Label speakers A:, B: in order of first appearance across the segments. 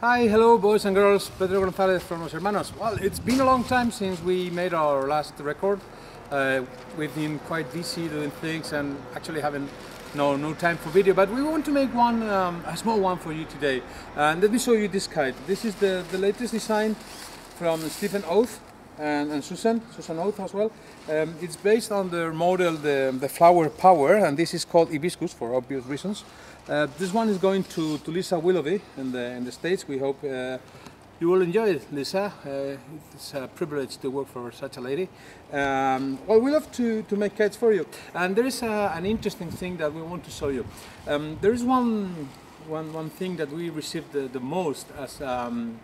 A: Hi, hello boys and girls, Pedro González from Los Hermanos. Well, it's been a long time since we made our last record. Uh, we've been quite busy doing things and actually having no, no time for video, but we want to make one, um, a small one for you today. And let me show you this kite. This is the, the latest design from Stephen Oath and, and Susan, Susan Oath as well. Um, it's based on the model, the, the flower power, and this is called Hibiscus for obvious reasons. Uh, this one is going to, to Lisa Willoughby in the, in the States. We hope uh, you will enjoy it, Lisa. Uh, it's a privilege to work for such a lady. Um, well, we love to, to make kites for you. And there is a, an interesting thing that we want to show you. Um, there is one, one, one thing that we received the, the most as um,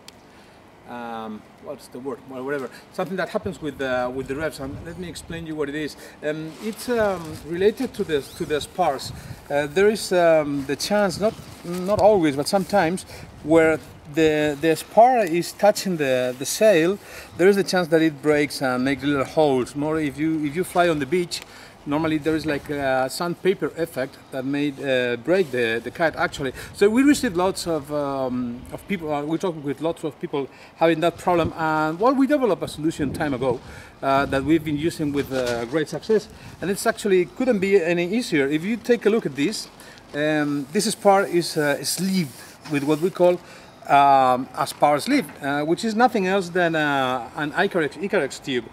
A: um, what's the word? Whatever. Something that happens with the with the revs, and let me explain you what it is. Um, it's um, related to the to the spars. Uh, there is um, the chance, not not always, but sometimes, where the the spar is touching the the sail, there is a chance that it breaks and makes little holes. More if you if you fly on the beach normally there is like a sandpaper effect that may uh, break the, the kite actually. So we received lots of, um, of people, uh, we talked with lots of people having that problem and well we developed a solution time ago uh, that we've been using with uh, great success and it's actually couldn't be any easier. If you take a look at this, um, this spar is uh, sleeved with what we call um, a spar sleeve, uh, which is nothing else than an Icarex, Icarex tube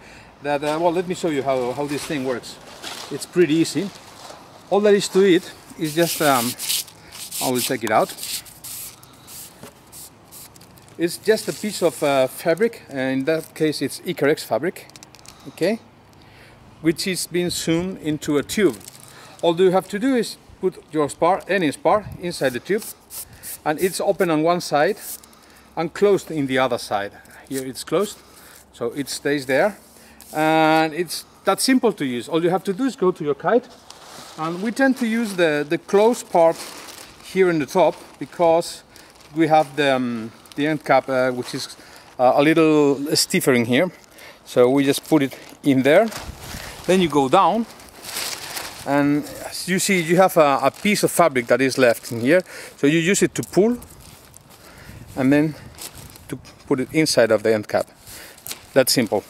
A: that, well let me show you how, how this thing works. It's pretty easy. All there is to it is just um, I will take it out. It's just a piece of uh, fabric. And in that case it's Icarex fabric. Okay? Which is being sewn into a tube. All you have to do is put your spar any spar inside the tube. And it's open on one side and closed in the other side. Here it's closed. So it stays there and it's that simple to use. All you have to do is go to your kite and we tend to use the, the closed part here in the top because we have the, um, the end cap uh, which is uh, a little stiffer in here. So we just put it in there. Then you go down and as you see you have a, a piece of fabric that is left in here. So you use it to pull and then to put it inside of the end cap. That's simple.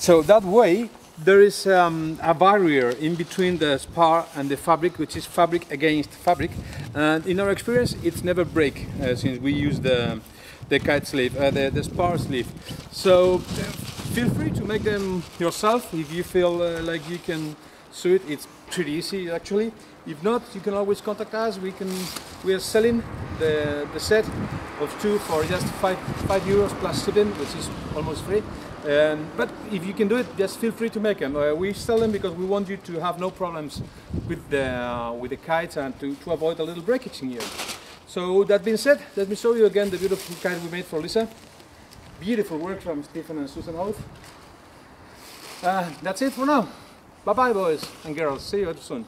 A: So that way there is um, a barrier in between the spar and the fabric, which is fabric against fabric. And in our experience, it's never break uh, since we use the the kite sleeve, uh, the, the spar sleeve. So uh, feel free to make them yourself if you feel uh, like you can sew it. It's pretty easy actually. If not, you can always contact us. We can we are selling the the set of two for just five five euros plus shipping, which is almost free. Um, but if you can do it, just feel free to make them. Uh, we sell them because we want you to have no problems with the uh, with the kites and to, to avoid a little breakage in here. So that being said, let me show you again the beautiful kite we made for Lisa. Beautiful work from Stephen and Susan Oath. Uh, that's it for now. Bye bye boys and girls. See you soon.